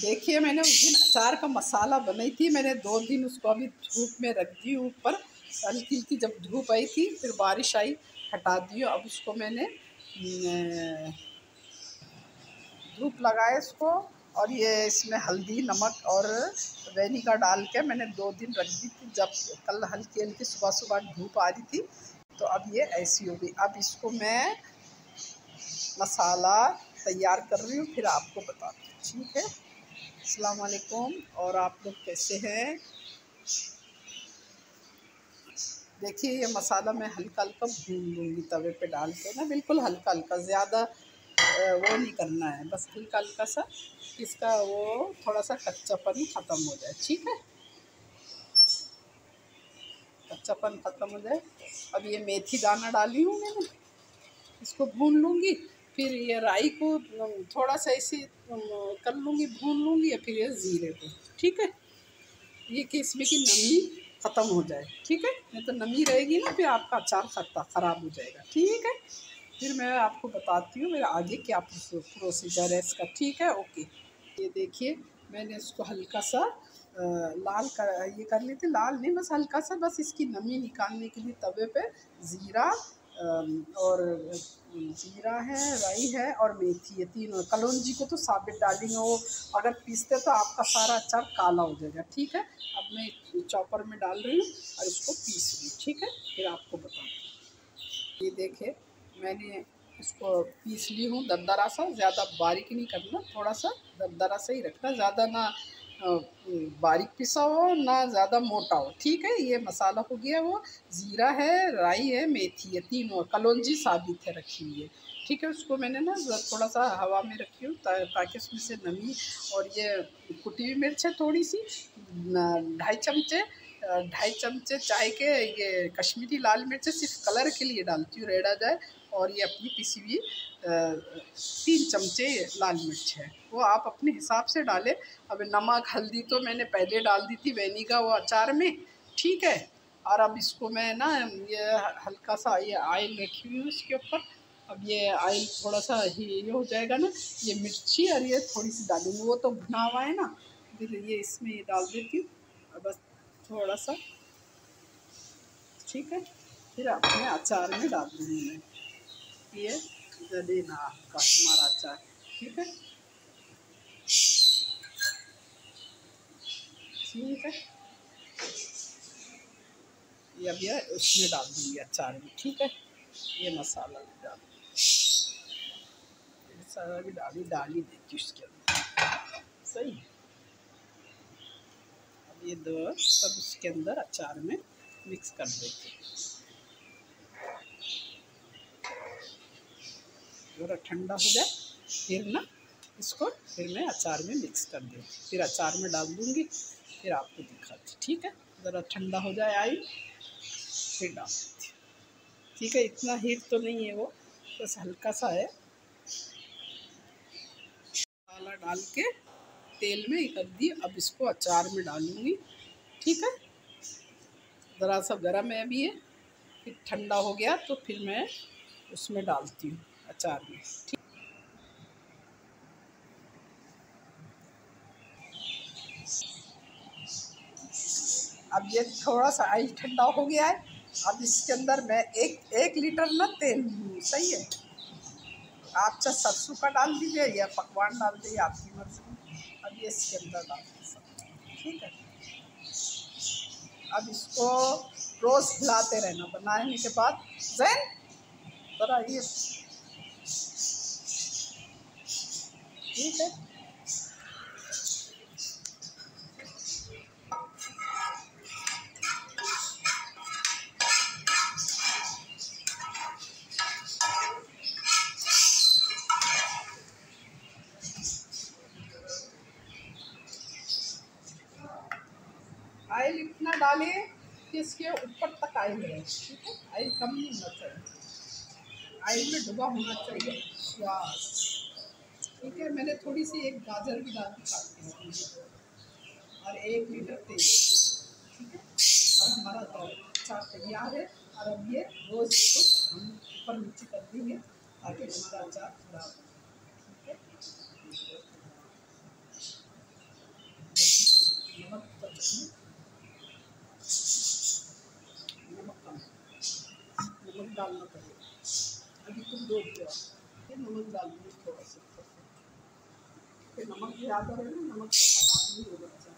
देखिए, मैंने उस दिन अचार का मसाला बनाई थी। मैंने दो दिन उसको अभी धूप में रख दी ऊपर। हल्की हल्की जब धूप आई थी, फिर बारिश आई, हटा दी। अब उसको मैंने धूप लगाए इसको और ये इसमें हल्दी, नमक और वेनिगा डाल के मैंने दो दिन रख दी थी। जब कल हल्की हल्की सुबह सुबह धूप आ रही थी तो अब ये ऐसी हो गई। अब इसको मैं मसाला तैयार कर रही हूँ, फिर आपको बताती हूँ। ठीक है? असलकुम और आप लोग कैसे हैं? देखिए, ये मसाला मैं हल्का हल्का भून लूँगी तवे पे डाल के ना। बिल्कुल हल्का हल्का, ज़्यादा वो नहीं करना है। बस हल्का हल्का सा इसका वो थोड़ा सा कच्चापन ख़त्म हो जाए। ठीक है? कच्चापन ख़त्म हो जाए। अब ये मेथी दाना डाली हूँ मैंने। इसको भून लूँगी। फिर ये राई को थोड़ा सा ऐसे कर लूँगी, भून लूँगी या फिर ये ज़ीरे को। ठीक है? ये कि इसमें की नमी ख़त्म हो जाए। ठीक है? नहीं तो नमी रहेगी ना, फिर आपका अचार खत्ता, ख़राब हो जाएगा। ठीक है? फिर मैं आपको बताती हूँ, मेरा आगे क्या प्रोसीजर है इसका। ठीक है? ओके। ये देखिए, मैंने इसको हल्का सा लाल कर, ये कर लेते लाल नहीं, बस हल्का सा, बस इसकी नमी निकालने के लिए तवे पे ज़ीरा और जीरा है, राई है और मेथी है, तीनों। कलौजी को तो साबित डालेंगे वो। अगर पीसते तो आपका सारा अचार काला हो जाएगा, ठीक है? अब मैं चॉपर में डाल रही हूँ और इसको पीस रही हूँ, ठीक है? फिर आपको बताऊँ ये देखे मैंने इसको पीस ली हूँ दरदरा सा, ज़्यादा बारीक नहीं करना, थोड़ा सा दरदरा सा ही रखना, ज़्यादा ना बारीक पिसा हो ना ज़्यादा मोटा हो। ठीक है, ये मसाला हो गया वो। ज़ीरा है, राई है, मेथी है, तीनों कलौजी साबित है रखी हुई है। ठीक है, उसको मैंने ना थोड़ा सा हवा में रखी हूँ ताकि उसमें से नमी और ये कुटी हुई मिर्च है थोड़ी सी ढाई चमचे ढाई चमचे चाय के ये कश्मीरी लाल मिर्च सिर्फ़ कलर के लिए डालती हूँ, रेड़ा जाए। और ये अपनी पिसी हुई तीन चमचे लाल मिर्च है। वो आप अपने हिसाब से डालें। अब नमक, हल्दी तो मैंने पहले डाल दी थी वैनिगा वो अचार में। ठीक है? और अब इसको मैं ना, ये हल्का सा ये आयल रखी हुई उसके ऊपर। अब ये आयल थोड़ा सा ही ये हो जाएगा ना, ये मिर्ची और ये थोड़ी सी डालूँगी वो तो भुना हुआ है ना ये इसमें ये डाल देती हूँ। बस थोड़ा सा ठीक है? फिर अपने अचार में डाल दूँगी मैं। ये जले ना आपका हमारा अचार। ठीक है? है। ये अब ये उसमें डाल दूँगी अचार में, ठीक है? ये मसाला भी डाल मसाला भी डाली डाल ही देती उसके अंदर। सही? अब ये दो, सब उसके अंदर अचार में मिक्स कर देते थोड़ा ठंडा हो जाए, फिर ना इसको, फिर मैं अचार में मिक्स कर दूँ फिर अचार में डाल दूँगी फिर आपको दिखाती ठीक है? ज़रा ठंडा हो जाए आई फिर डाल देती ठीक है, इतना हीट तो नहीं है वो, बस हल्का सा है। मसाला डाल के तेल में कर दी अब इसको अचार में डालूँगी, ठीक है? ज़रा सा गर्म है अभी ये, फिर ठंडा हो गया तो फिर मैं उसमें डालती हूँ अचार में, ठीक अब ये थोड़ा सा आई ठंडा हो गया है। अब इसके अंदर मैं एक एक लीटर ना तेल, सही है? आप चाहे सरसों का डाल दीजिए या पकवान डाल दीजिए, आपकी मर्ज़ी। अब ये इसके अंदर डाल दीजिए ठीक है? अब इसको रोज़ हिलाते रहना, बनाने के बाद जैन ज़रा ये। ठीक है? आयल इतना डालें कि इसके ऊपर तक आयल रहे ठीक है? आयल कम नहीं होना चाहिए। आयल में डूबा होना चाहिए। ठीक है? मैंने थोड़ी सी एक गाजर भी डाल दी काट और एक लीटर तेल। ठीक है? और हमारा दौर चार तैयार है। और अब ये रोज़ इसको हम ऊपर नीचे कर देंगे ताकि हमारा अचार खराब हो है डालना पड़ेगा। अभी तुम दो दिया फिर नमक डाल दूँगी थोड़ा सा। फिर नमक ज़्यादा है ना, नमक खराब नहीं होगा अच्छा